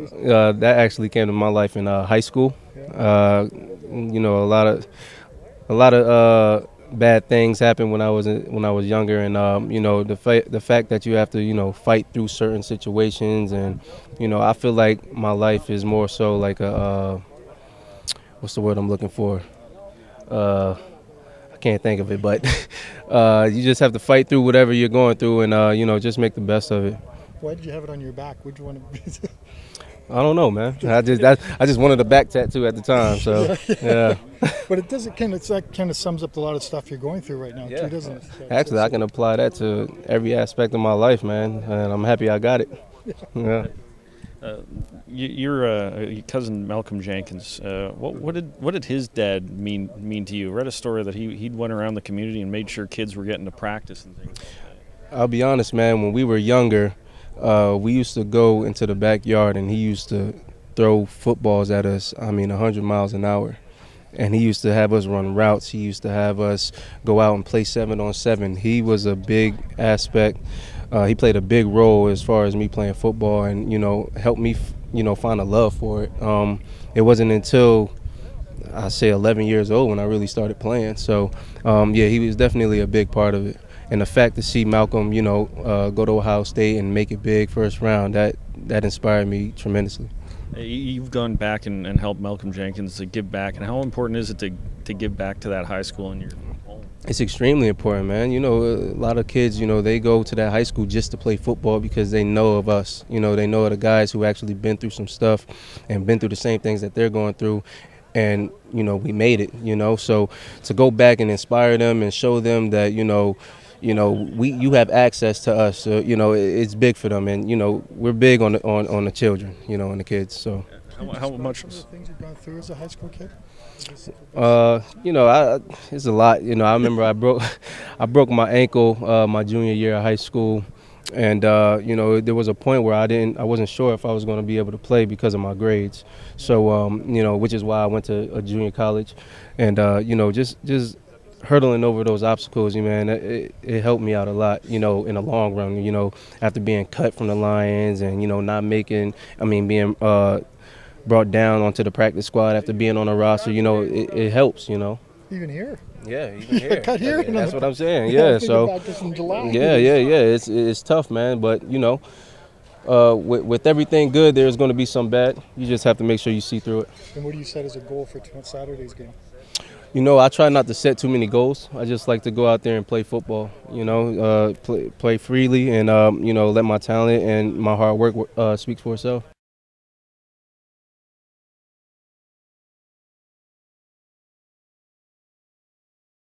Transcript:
Uh, that actually came to my life in uh, high school. Uh, you know, a lot of a lot of uh, bad things happened when I was when I was younger, and um, you know the fa- the fact that you have to you know fight through certain situations, and you know I feel like my life is more so like a uh, what's the word I'm looking for. Uh, I can't think of it, but uh, you just have to fight through whatever you're going through, and uh, you know just make the best of it. Why did you have it on your back? Would you want to? I don't know, man. I just that, I just wanted a back tattoo at the time, so yeah. but it does it kind of that kind of sums up a lot of stuff you're going through right now Yeah. too, doesn't it? So Actually, I can apply that to every aspect of my life, man, and I'm happy I got it. Yeah. Uh, y- your uh, your cousin Malcolm Jenkins. Uh, what, what did what did his dad mean mean to you? I read a story that he he'd went around the community and made sure kids were getting to practice and things. I'll be honest, man. When we were younger, uh, we used to go into the backyard, and he used to throw footballs at us. I mean, 100 miles an hour. And he used to have us run routes. He used to have us go out and play seven on seven. He was a big aspect. Uh, he played a big role as far as me playing football, and you know, helped me, you know, find a love for it. Um, it wasn't until I say 11 years old when I really started playing. So, um, yeah, he was definitely a big part of it. And the fact to see Malcolm, you know, uh, go to Ohio State and make it big first round, that that inspired me tremendously. You- You've gone back and, and helped Malcolm Jenkins to give back, and how important is it to to give back to that high school in your home? It's extremely important, man. You know, a lot of kids, you know, they go to that high school just to play football because they know of us. You know, they know of the guys who actually been through some stuff and been through the same things that they're going through. And, you know, we made it, you know. So to go back and inspire them and show them that, you know, you know, we you have access to us. So, you know, it, it's big for them. And, you know, we're big on the, on, on the children, you know, and the kids. So. How, how much? some things you've gone through as a high school kid? Uh, you know, I, it's a lot. You know, I remember I broke, I broke my ankle uh, my junior year of high school, and uh, you know, there was a point where I didn't, I wasn't sure if I was going to be able to play because of my grades. So, um, you know, which is why I went to a junior college, and uh, you know, just just hurdling over those obstacles, you man, it, it helped me out a lot. You know, in the long run, you know, after being cut from the Lions and you know not making, I mean, being uh, brought down onto the practice squad after being on a roster, you know, it, it helps, you know. Even here. Yeah, even here. cut here. That's what I'm saying. Yeah, so about this in July. yeah, yeah, yeah. It's it's tough, man. But you know, uh, with with everything good, there's going to be some bad. You just have to make sure you see through it. And what do you set as a goal for t- Saturday's game? You know, I try not to set too many goals. I just like to go out there and play football. You know, uh, play play freely, and um, you know, let my talent and my hard work uh, speak for itself.